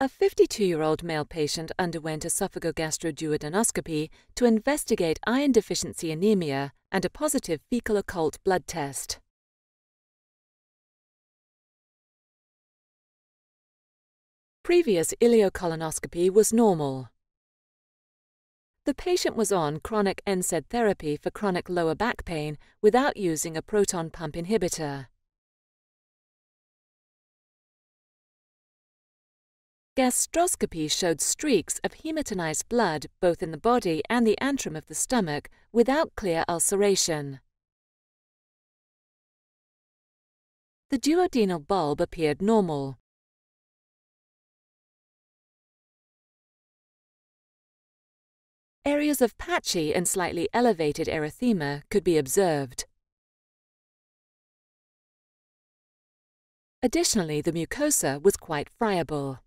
A 52 year old male patient underwent esophagogastroduodenoscopy to investigate iron deficiency anemia and a positive fecal occult blood test. Previous ileocolonoscopy was normal. The patient was on chronic NSAID therapy for chronic lower back pain without using a proton pump inhibitor. Gastroscopy showed streaks of hematinized blood both in the body and the antrum of the stomach without clear ulceration. The duodenal bulb appeared normal. Areas of patchy and slightly elevated erythema could be observed. Additionally, the mucosa was quite friable.